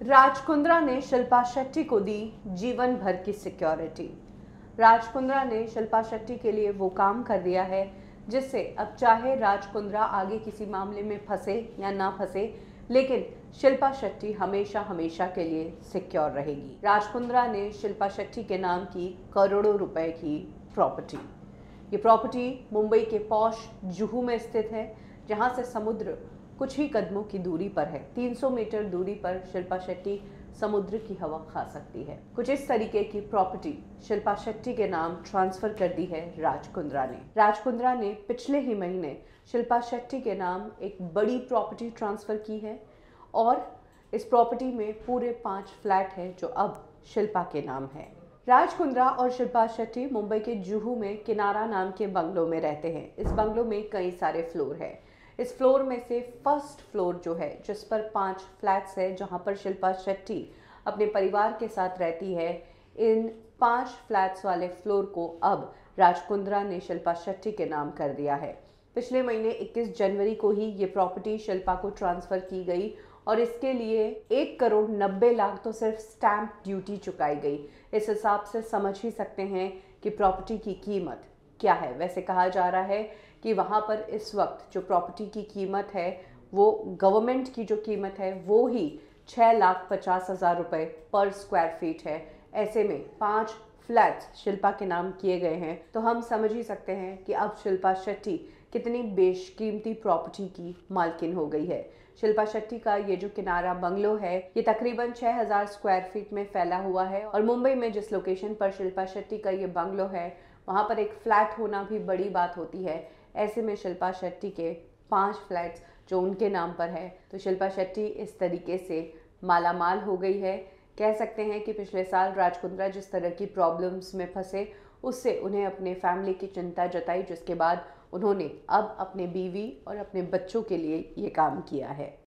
राज कुंद्रा ने शिल्पा शेट्टी को दी जीवन भर की सिक्योरिटी। राज कुंद्रा ने शिल्पा शेट्टी के लिए वो काम कर दिया है, जिससे अब चाहे राज कुंद्रा आगे किसी मामले में फंसे या ना फंसे, लेकिन शिल्पा शेट्टी हमेशा हमेशा के लिए सिक्योर रहेगी। राज कुंद्रा ने शिल्पा शेट्टी के नाम की करोड़ों रुपए की प्रॉपर्टी। ये प्रॉपर्टी मुंबई के पौश जुहू में स्थित है, जहाँ से समुद्र कुछ ही कदमों की दूरी पर है। 300 मीटर दूरी पर शिल्पा शेट्टी समुद्र की हवा खा सकती है। कुछ इस तरीके की प्रॉपर्टी शिल्पा शेट्टी के नाम ट्रांसफ़र कर दी है राज कुंद्रा ने। राज कुंद्रा ने पिछले ही महीने शिल्पा शेट्टी के नाम एक बड़ी प्रॉपर्टी ट्रांसफ़र की है और इस प्रॉपर्टी में पूरे पाँच फ्लैट हैं जो अब शिल्पा के नाम है। राज कुंद्रा और शिल्पा शेट्टी मुंबई के जुहू में किनारा नाम के बंगलों में रहते हैं। इस बंगलों में कई सारे फ्लोर है। इस फ्लोर में से फ़र्स्ट फ्लोर जो है, जिस पर पाँच फ्लैट्स है, जहाँ पर शिल्पा शेट्टी अपने परिवार के साथ रहती है, इन पाँच फ्लैट्स वाले फ्लोर को अब राजकुंद्रा ने शिल्पा शेट्टी के नाम कर दिया है। पिछले महीने 21 जनवरी को ही ये प्रॉपर्टी शिल्पा को ट्रांसफ़र की गई और इसके लिए एक करोड़ नब्बे लाख तो सिर्फ़ स्टैंप ड्यूटी चुकाई गई। इस हिसाब से समझ ही सकते हैं कि प्रॉपर्टी की कीमत क्या है? वैसे कहा जा रहा है कि वहाँ पर इस वक्त जो प्रॉपर्टी की कीमत है, वो गवर्नमेंट की जो कीमत है, वो ही छः लाख पचास हज़ार रुपये पर स्क्वायर फीट है। ऐसे में पाँच फ्लैट्स शिल्पा के नाम किए गए हैं। तो हम समझ ही सकते हैं कि अब शिल्पा शेट्टी कितनी बेशकीमती प्रॉपर्टी की मालकिन हो गई है। शिल्पा शेट्टी का ये जो किनारा बंगलो है, ये तकरीबन 6000 स्क्वायर फीट में फैला हुआ है और मुंबई में जिस लोकेशन पर शिल्पा शेट्टी का ये बंगलो है वहाँ पर एक फ्लैट होना भी बड़ी बात होती है। ऐसे में शिल्पा शेट्टी के पाँच फ्लैट्स जो उनके नाम पर है तो शिल्पा शेट्टी इस तरीके से माला माल हो गई है। कह सकते हैं कि पिछले साल राजकुंद्रा जिस तरह की प्रॉब्लम्स में फंसे, उससे उन्हें अपने फैमिली की चिंता जताई, जिसके बाद उन्होंने अब अपने बीवी और अपने बच्चों के लिए ये काम किया है।